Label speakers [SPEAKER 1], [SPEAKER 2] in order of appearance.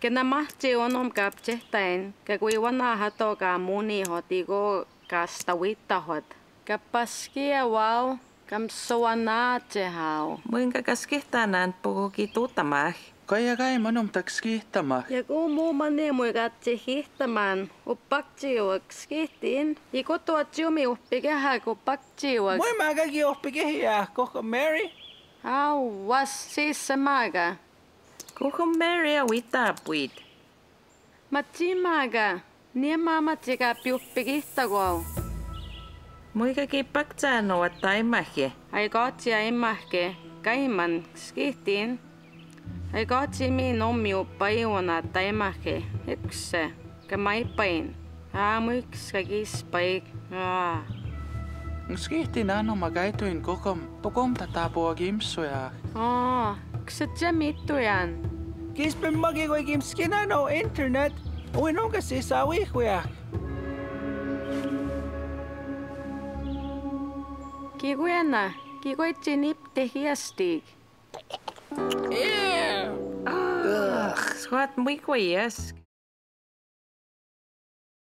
[SPEAKER 1] Kena mahti onom kapchehtain, ka kui wana hato ka muni hotigo ka stawitahot. Kapaskia wow, kam soana hao.
[SPEAKER 2] Muinka kaskihtanan puhuki tuuttamah.
[SPEAKER 3] Kaya kai monom taks kiihtämä.
[SPEAKER 1] Ja kun muu mani mui katsi hihtämään, uppaktsiuaks kihtiin. Ja kotoa tjumi uppi kehä, kun paktsiuaks.
[SPEAKER 4] Moi mä kaikki oppi kehiä, koko Mary.
[SPEAKER 1] Au, was siis se maaga.
[SPEAKER 2] kuhu Mary uitab
[SPEAKER 1] puid? Matsimaga, nii maama tsigab juhpi kihtakoau.
[SPEAKER 2] Muikagi pakta nuot taimahki.
[SPEAKER 1] Ai kaatsia imahki, kaiman skihtiin. Ai kaatsi miin ommiu paiuna taimahki, üks, ka maipain. Aamu üks ka kispaik. Aa.
[SPEAKER 3] Ngskihti nano magaituin kokom, tokom tatapua kimsojah.
[SPEAKER 1] Aa, ksetse mittujan.
[SPEAKER 4] Kispen magikoi kimski nano internet, uin onka sisä uihkujah.
[SPEAKER 1] Kikujana, kikoitsi chinip hiastig.
[SPEAKER 2] Ugh, squat mikwa yesk.